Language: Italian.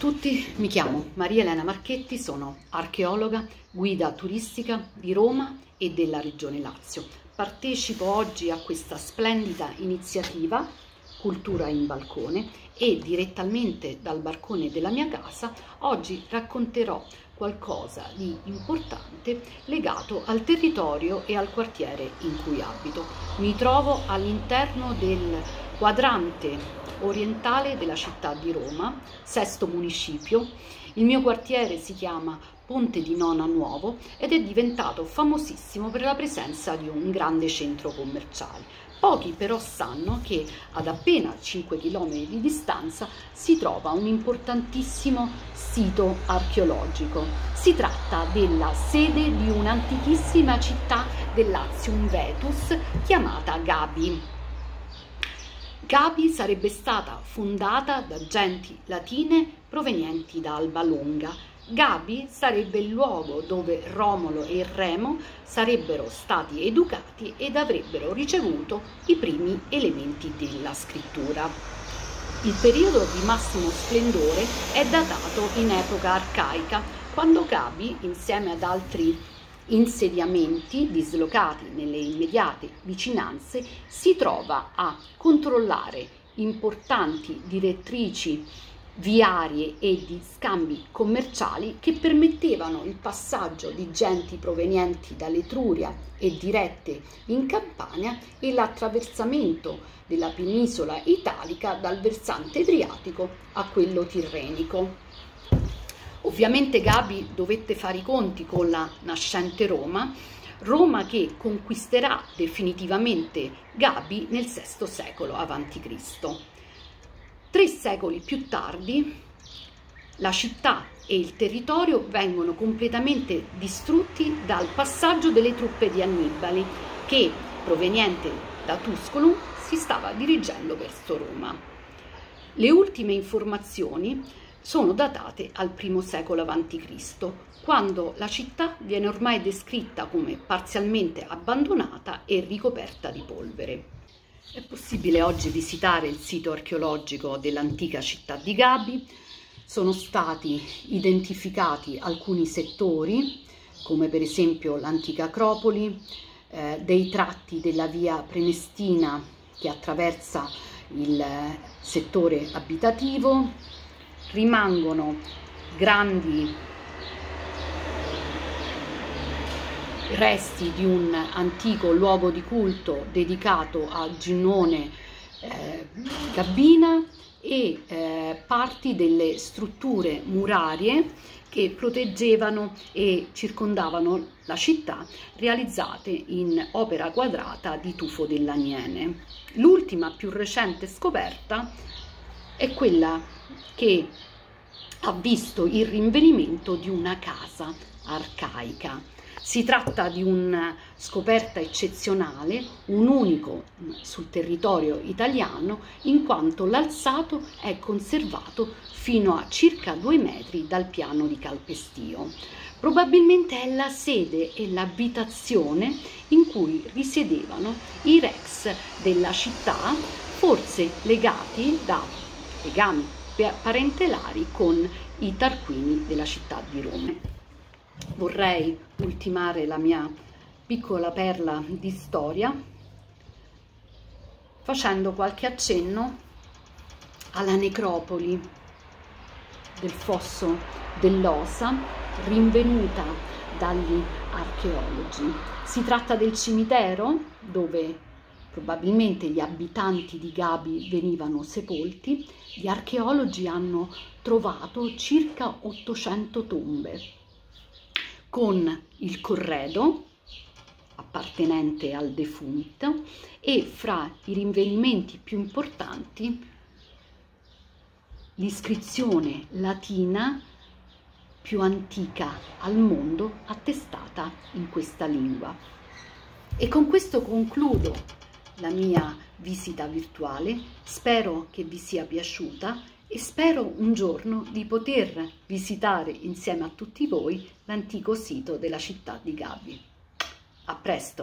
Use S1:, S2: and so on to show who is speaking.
S1: tutti, mi chiamo Maria Elena Marchetti, sono archeologa, guida turistica di Roma e della Regione Lazio. Partecipo oggi a questa splendida iniziativa Cultura in balcone e direttamente dal balcone della mia casa oggi racconterò qualcosa di importante legato al territorio e al quartiere in cui abito. Mi trovo all'interno del quadrante orientale della città di Roma, sesto municipio. Il mio quartiere si chiama Ponte di Nona Nuovo ed è diventato famosissimo per la presenza di un grande centro commerciale. Pochi però sanno che ad appena 5 km di distanza si trova un importantissimo sito archeologico. Si tratta della sede di un'antichissima città del Latium Vetus chiamata Gabi. Gabi sarebbe stata fondata da genti latine provenienti da Alba Longa. Gabi sarebbe il luogo dove Romolo e Remo sarebbero stati educati ed avrebbero ricevuto i primi elementi della scrittura. Il periodo di massimo splendore è datato in epoca arcaica, quando Gabi, insieme ad altri insediamenti dislocati nelle immediate vicinanze, si trova a controllare importanti direttrici viarie e di scambi commerciali che permettevano il passaggio di genti provenienti dall'Etruria e dirette in Campania e l'attraversamento della penisola italica dal versante adriatico a quello tirrenico. Ovviamente Gabi dovette fare i conti con la nascente Roma, Roma che conquisterà definitivamente Gabi nel VI secolo a.C. Tre secoli più tardi la città e il territorio vengono completamente distrutti dal passaggio delle truppe di Annibali che, proveniente da Tusculum, si stava dirigendo verso Roma. Le ultime informazioni sono datate al I secolo a.C., quando la città viene ormai descritta come parzialmente abbandonata e ricoperta di polvere. È possibile oggi visitare il sito archeologico dell'antica città di Gabi, sono stati identificati alcuni settori, come per esempio l'antica Acropoli, eh, dei tratti della via Prenestina che attraversa il settore abitativo, rimangono grandi resti di un antico luogo di culto dedicato a Ginnone eh, Gabbina e eh, parti delle strutture murarie che proteggevano e circondavano la città realizzate in opera quadrata di tufo dell'Aniene. L'ultima più recente scoperta è quella che ha visto il rinvenimento di una casa arcaica. Si tratta di una scoperta eccezionale, un unico sul territorio italiano, in quanto l'alzato è conservato fino a circa due metri dal piano di calpestio. Probabilmente è la sede e l'abitazione in cui risiedevano i rex della città, forse legati da legami parentelari con i Tarquini della città di Roma. Vorrei ultimare la mia piccola perla di storia facendo qualche accenno alla necropoli del fosso dell'Osa rinvenuta dagli archeologi. Si tratta del cimitero dove probabilmente gli abitanti di Gabi venivano sepolti, gli archeologi hanno trovato circa 800 tombe con il corredo appartenente al defunto e fra i rinvenimenti più importanti l'iscrizione latina più antica al mondo attestata in questa lingua. E con questo concludo la mia visita virtuale, spero che vi sia piaciuta e spero un giorno di poter visitare insieme a tutti voi l'antico sito della città di Gabi. A presto!